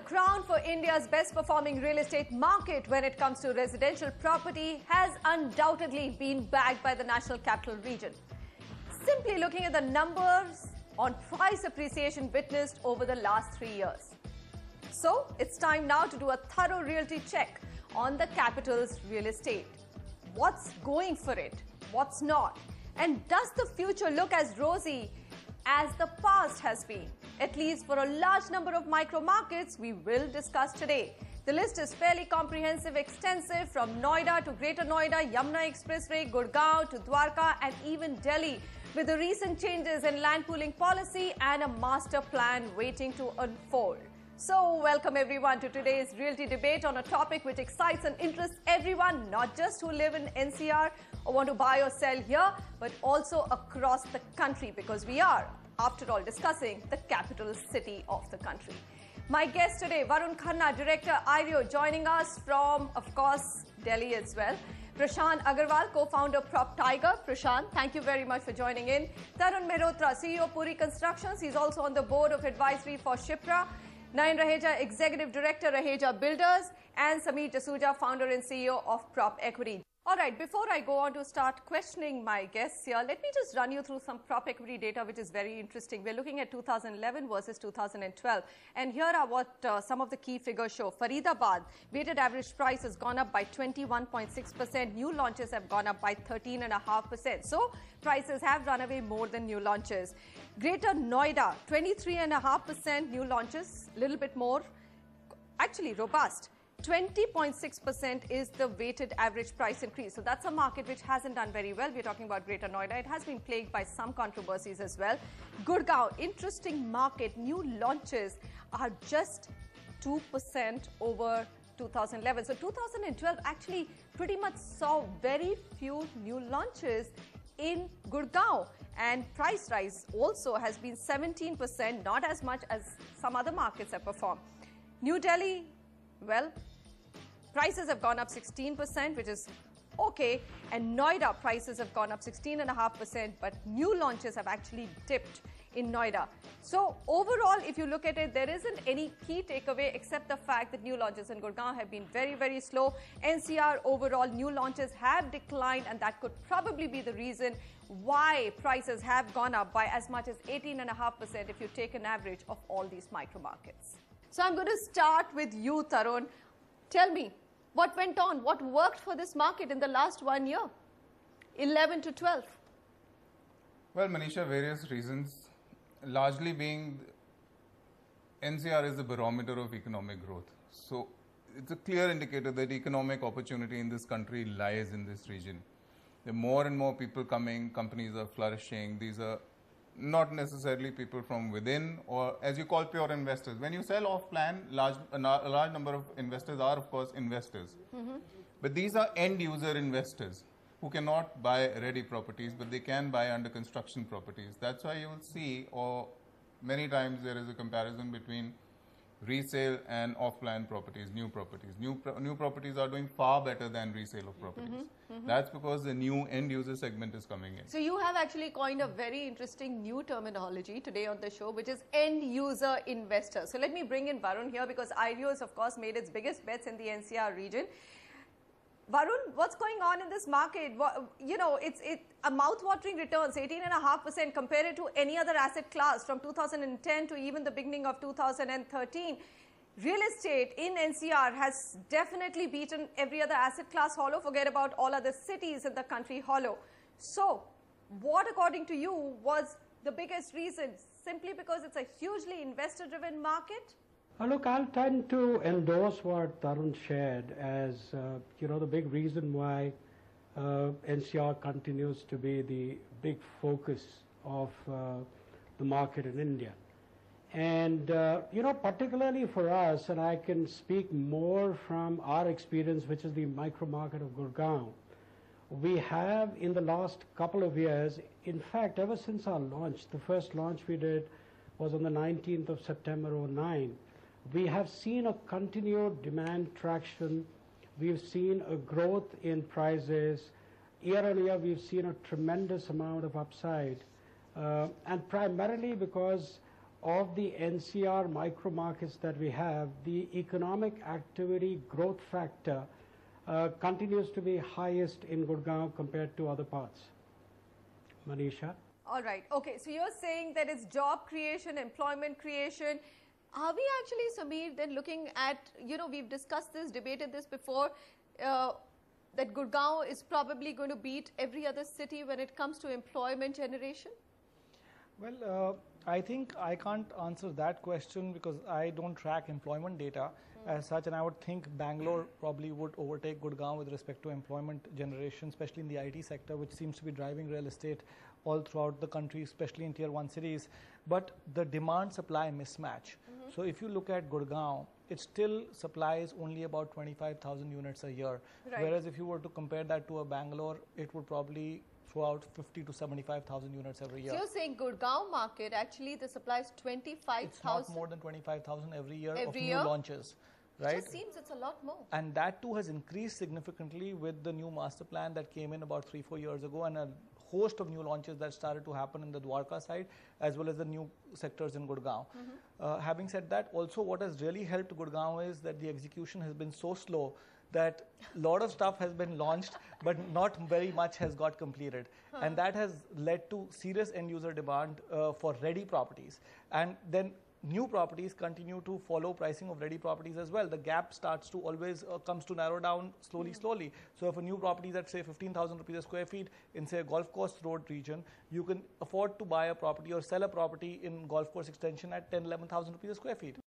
crown for India's best performing real estate market when it comes to residential property has undoubtedly been bagged by the National Capital Region. Simply looking at the numbers on price appreciation witnessed over the last three years. So, it's time now to do a thorough realty check on the capital's real estate. What's going for it? What's not? And does the future look as rosy as the past has been? At least for a large number of micro markets we will discuss today. The list is fairly comprehensive, extensive from Noida to Greater Noida, Yamuna Expressway, Gurgaon to Dwarka and even Delhi with the recent changes in land pooling policy and a master plan waiting to unfold. So, welcome everyone to today's Realty Debate on a topic which excites and interests everyone, not just who live in NCR or want to buy or sell here, but also across the country because we are, after all, discussing the capital city of the country. My guest today, Varun Khanna, Director IREO, joining us from, of course, Delhi as well. Prashant Agarwal, co-founder Prop Tiger. Prashant, thank you very much for joining in. Tarun Mehrotra, CEO Puri Constructions. He's also on the board of advisory for Shipra. Nayan Raheja, Executive Director, Raheja Builders, and Sameer Jasuja, Founder and CEO of Prop Equity. All right, before I go on to start questioning my guests here, let me just run you through some prop equity data, which is very interesting. We're looking at 2011 versus 2012. And here are what uh, some of the key figures show. Faridabad, weighted average price has gone up by 21.6%. New launches have gone up by 13.5%. So prices have run away more than new launches. Greater Noida, 23.5% new launches, a little bit more, actually robust. 20.6% is the weighted average price increase. So that's a market which hasn't done very well. We're talking about Greater Noida. It has been plagued by some controversies as well. Gurgaon, interesting market. New launches are just 2% over 2011. So 2012 actually pretty much saw very few new launches in Gurgaon. And price rise also has been 17%, not as much as some other markets have performed. New Delhi, well, prices have gone up 16%, which is okay. And Noida prices have gone up 16.5%, but new launches have actually dipped in Noida. So overall, if you look at it, there isn't any key takeaway except the fact that new launches in Gurgaon have been very, very slow. NCR overall new launches have declined and that could probably be the reason why prices have gone up by as much as 18.5% if you take an average of all these micro markets. So I'm going to start with you, Tarun. Tell me, what went on? What worked for this market in the last one year? 11 to 12. Well, Manisha, various reasons, largely being NCR is the barometer of economic growth. So it's a clear indicator that economic opportunity in this country lies in this region. There are more and more people coming, companies are flourishing. These are not necessarily people from within or as you call pure investors. When you sell off plan, large, a, large number of investors are of course investors. Mm-hmm. But these are end user investors who cannot buy ready properties, but they can buy under construction properties. That's why you will see, or many times there is a comparison between resale and off-plan properties, new properties. New pro new properties are doing far better than resale of properties. Mm -hmm, mm -hmm. That's because the new end user segment is coming in. So you have actually coined a very interesting new terminology today on the show, which is end user investor. So let me bring in Varun here because IREO has of course made its biggest bets in the NCR region. Varun, what's going on in this market? You know, it's it, a mouth-watering returns, 18.5% compared to any other asset class from 2010 to even the beginning of 2013. Real estate in NCR has definitely beaten every other asset class hollow. Forget about all other cities in the country hollow. So, what according to you was the biggest reason? Simply because it's a hugely investor-driven market? Uh, look, I'll tend to endorse what Tarun shared as, uh, you know, the big reason why uh, NCR continues to be the big focus of uh, the market in India. And, uh, you know, particularly for us, and I can speak more from our experience, which is the micro market of Gurgaon, we have in the last couple of years, in fact, ever since our launch, the first launch we did was on the 19th of September 09, we have seen a continued demand traction. We've seen a growth in prices. Year on year, we've seen a tremendous amount of upside. Uh, and primarily because of the NCR micro markets that we have, the economic activity growth factor uh, continues to be highest in Gurgaon compared to other parts. Manisha? All right. Okay. So you're saying that it's job creation, employment creation. Are we actually, Sameer, then looking at, you know, we've discussed this, debated this before, uh, that Gurgaon is probably going to beat every other city when it comes to employment generation? Well, uh, I think I can't answer that question because I don't track employment data as such, and I would think Bangalore probably would overtake Gurgaon with respect to employment generation, especially in the IT sector, which seems to be driving real estate all throughout the country, especially in tier one cities. But the demand supply mismatch. Mm-hmm. So if you look at Gurgaon, it still supplies only about 25,000 units a year. Right. Whereas if you were to compare that to a Bangalore, it would probably throw out 50 to 75,000 units every year. So you're saying Gurgaon market actually the supply is 25,000? It's not 25,000. more than 25,000 every year of Every new year? launches, It right? just seems it's a lot more. And that too has increased significantly with the new master plan that came in about three, four years ago, and a host of new launches that started to happen in the Dwarka side, as well as the new sectors in Gurgaon. Uh, having said that, also what has really helped Gurgaon is that the execution has been so slow that a lot of stuff has been launched, but not very much has got completed. And that has led to serious end user demand uh, for ready properties. And then new properties continue to follow pricing of ready properties as well. The gap starts to always uh, comes to narrow down slowly, slowly. So if a new property is at say 15,000 rupees a square feet in say a golf course road region, you can afford to buy a property or sell a property in golf course extension at 10, 11,000 rupees a square feet.